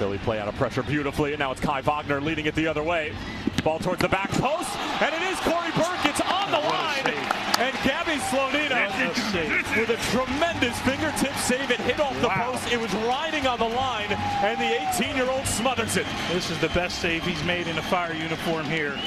Philly play out of pressure beautifully, and now it's Kai Wagner leading it the other way. Ball towards the back post, and it is Cory Burke. It's on the line, and Gabby Slonina with a tremendous fingertip save. It hit off the post. It was riding on the line, and the 18-year-old smothers it. This is the best save he's made in a fire uniform here.